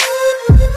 Thank you.